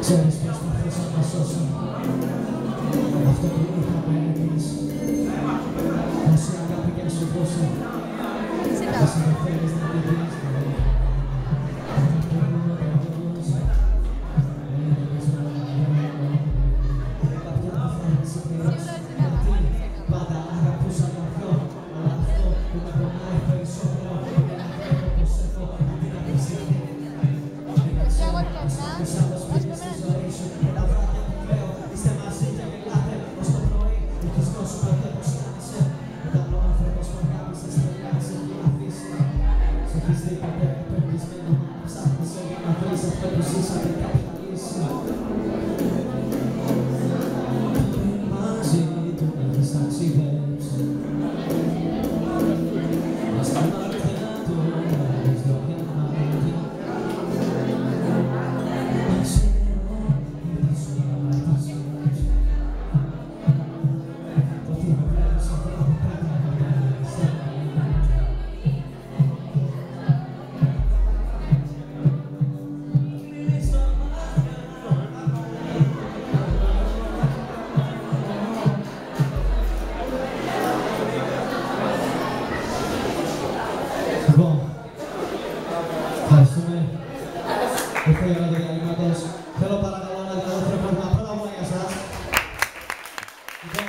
Ξέρεις πως θα θες να μας σώσω Αυτό που Ήρθε η ώρα του διαλύματος. Θέλω παρακαλώ να κάνω τρεπόρμα πρώτα απ' όλα για σας. Λοιπόν,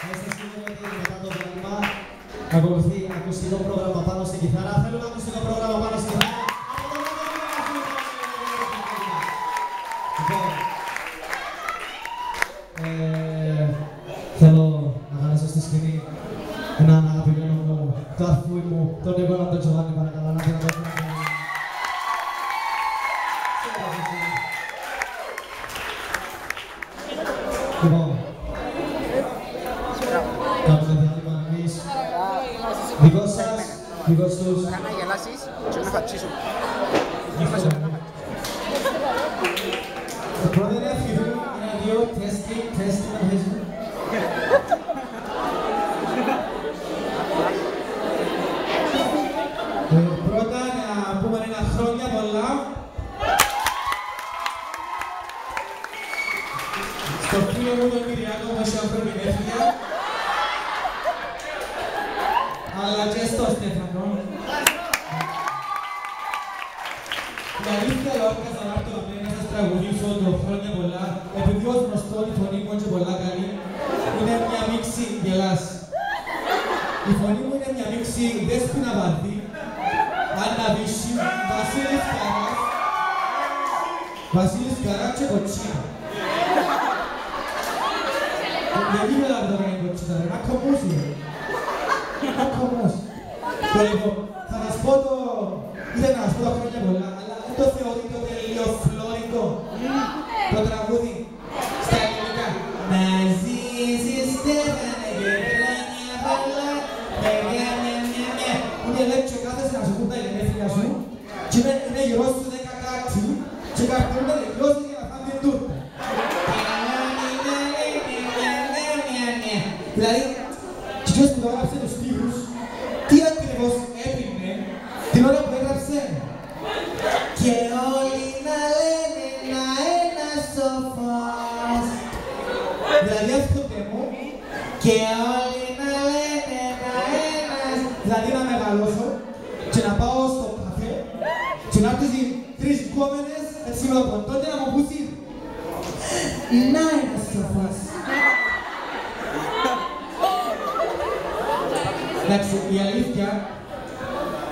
θα είστε σίγουροι ότι μετά το διάλειμμα ακολουθεί ακουστικό πρόγραμμα πάνω στην κιθάρα. Θέλουμε ακουστικό πρόγραμμα Λοιπόν, κάνουμε διάλειμμα εμείς. Δικό σας, δικός τους. Τώρα να γελάσεις και να φατσίσουν. Το Στο φίλο μου τον Κυριάκο που έχει αφρομηνέφυγια. Αλλά και στο Στέφανο. Η αλήθεια λόγια θα έρθω να πρέπει να σας τραγουδήσω το χρόνια πολλά, επειδή ως γνωστό η φωνή μου είναι πολλά καλή, είναι μια μίξη γελάς. Η φωνή μου είναι μια μίξη Δέσποινα Βαρδί, Άννα Βύση, Βασίλης Καράς, Βασίλης Καράς και Κοτσίνα. Γιατί με λάβει τώρα η Κοτσίνα, ρε, να κομμούσει, ρε. Να κομμούσει. Το λοιπόν, θα σας πω το... Ήθελα να σας πω τα χρόνια πολλά, αλλά δεν το θεωρείτε ότι είναι λίγο φλόρικο. Το τραγούδι Δηλαδή, και ποιος που το έγραψε τους Εντάξει, η αλήθεια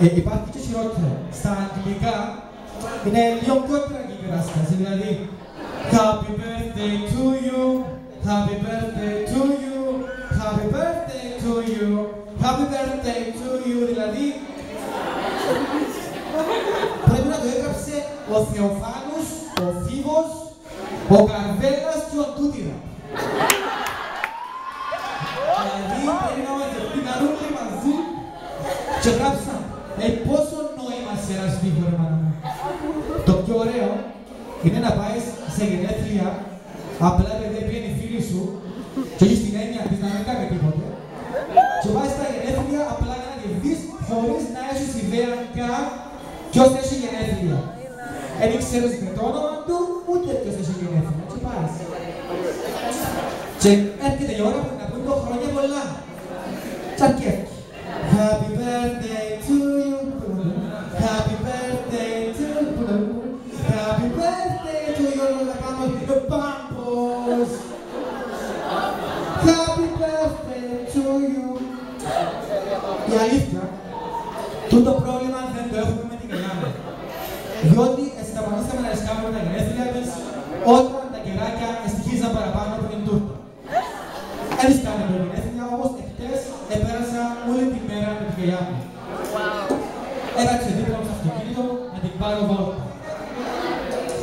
ε, υπάρχει και χειρότερα. Στα αγγλικά είναι λίγο πιο τραγική κατάσταση. Δηλαδή, Happy birthday to you, happy birthday to you, happy birthday to you, happy birthday to you. Δηλαδή, πρέπει να το έγραψε ο Θεοφάνος, ο Φίβος, ο Καρβέλας και ο Τούτυρας. Δηλαδή, πρέπει να μαζευτούν όλοι μαζί και γράψαν Έχει πόσο νόημα σε ένα σπίτι, μάνα μου. Το πιο ωραίο είναι να πάεις σε γενέθλια, απλά επειδή πήγαινε η φίλη σου, και όχι στην έννοια της να μην κάνει τίποτε, και πάει στα γενέθλια απλά για να τη δεις χωρίς να έχεις ιδέα καν ποιος έχει γενέθλια. Δεν ξέρεις με το όνομα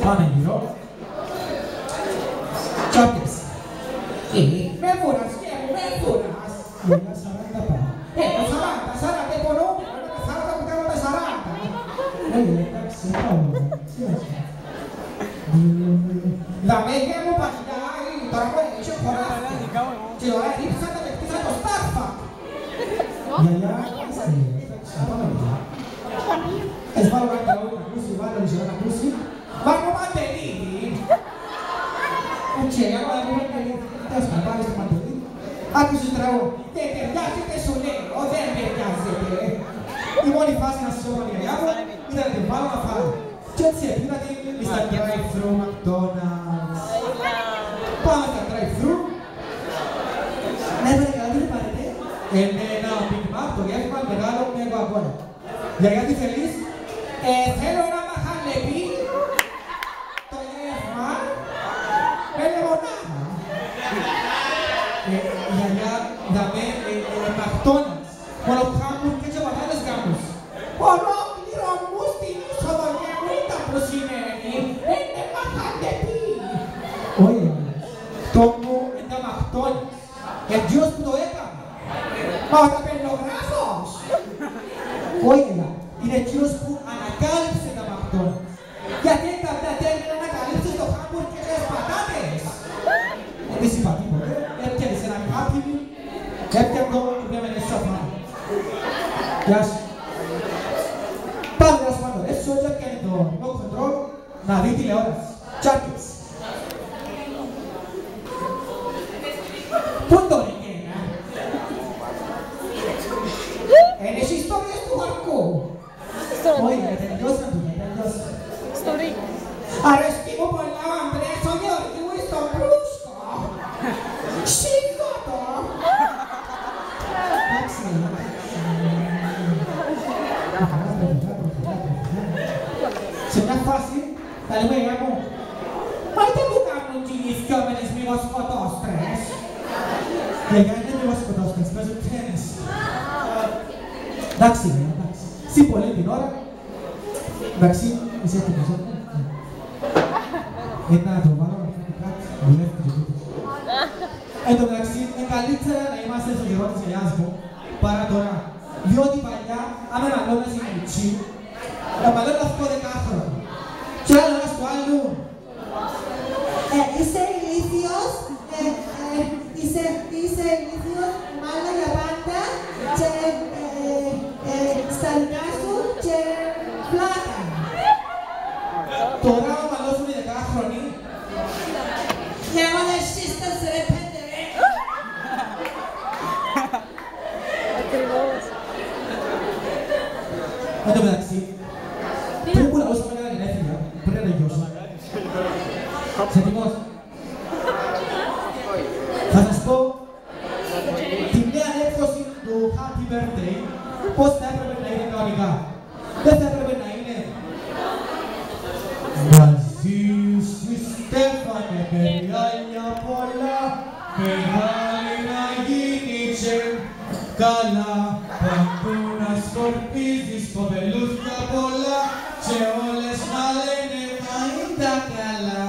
you know? Έτσι, εγώ να πούμε καλή. Τέλος πάντων, πάρε στο μαντελί. Άκουσες τραγούδι. Δεν ταιριάζεται σου λέω, δεν ταιριάζεται. Η μόνη φάση να σηκώ την γιαγιά μου ήταν να την βάλω να φάω. Και έτσι πήγα την στα drive-thru McDonald's. Πάμε στα drive-thru. Ναι, βέβαια, καλά, τι πάρετε; Ε, ναι, ένα Big Mac, το γεύμα μεγάλο, μια Coca-Cola. Γιαγιά, τι θέλεις; Ε, θέλω ένα Ε, Γιαγιά, δαμε, ε, ε, McDonald's. Μόνο Γεια σου. Πάμε να σου πάντων. Έτσι όλα έπιανε το remote control να δει τηλεόραση. Τσάκες. Πού το ρηγένα. Είναι στις ιστορίες του Μαρκού. Όχι, ρε, τελειώσαν του, τελειώσαν. Αρέσκει μου πολλά ο Ανδρέας ο Γεωργίου στον Προύσκο. Σήκω το. Εντάξει, Σε τα λέμε για μου, Μα τι μου κάνουν και οι θιόμενες μήπως σκοτώστρες. Γιαγιά, δεν είμαι σκοτώστες, παίζω τένις. Εντάξει, ρε, εντάξει. Συ πολύ την ώρα. Εντάξει, είσαι έτοιμος, όχι. Ε, να το βάλω, να κάνει κάτι, δουλεύει και τούτος. Εν τω μεταξύ, είναι καλύτερα να είμαστε στο καιρό της γιαγιάς μου παρά τώρα. Διότι παλιά, αν αναλώνες η κουτσί, να παλαιώνω αυτό δεκάχρονα. Είσαι έτοιμος. Θα σας πω τη νέα έκδοση του Happy Birthday, πώς θα έπρεπε να είναι κανονικά. Δεν θα έπρεπε να είναι Μαζί σου Στέφανε, παιδιά πολλά, μεγάλη να γίνει και καλά. Παντού να σκορπίζεις κοπελούθια πολλά και όλες να λένε να είναι τα καλά.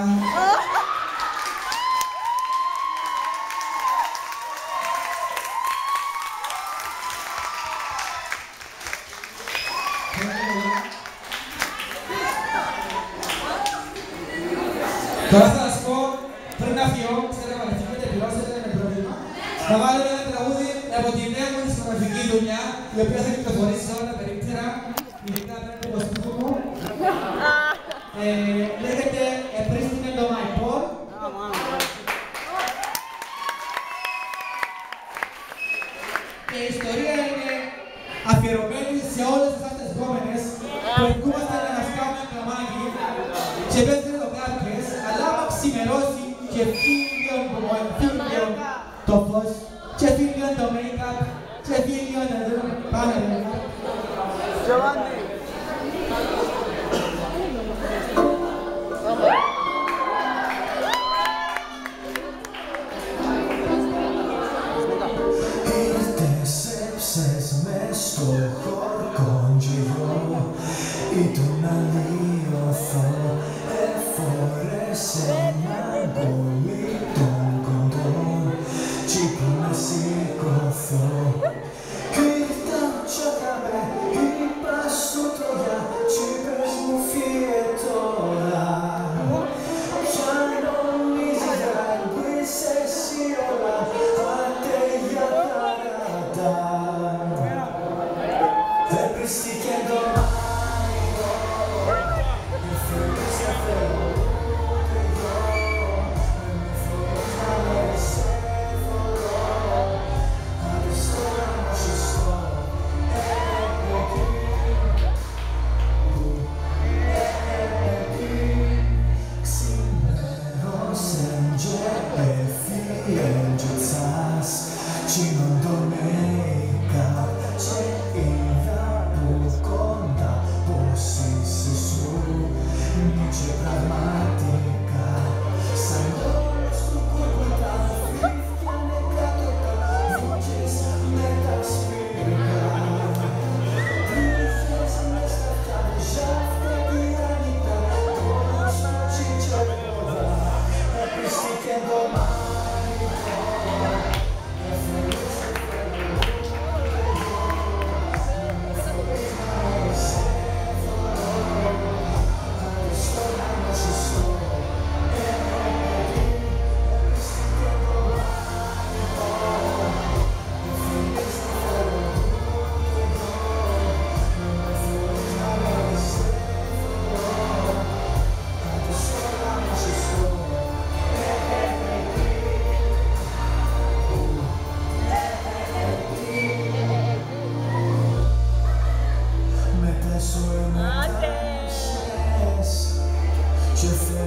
Και να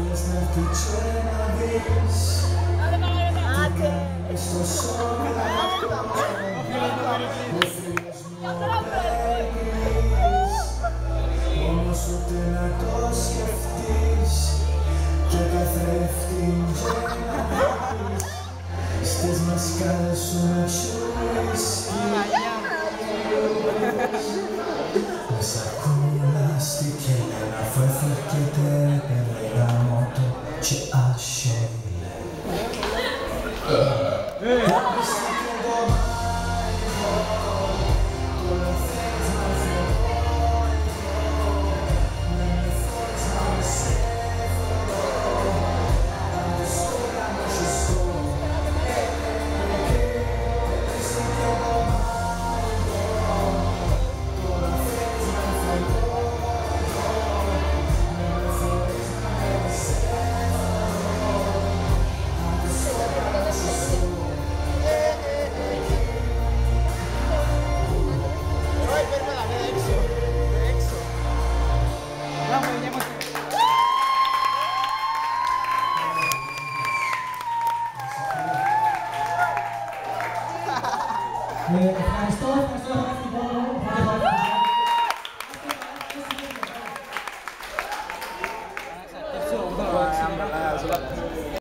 μου Και Στις μασκάλες σου να σου Faz-te até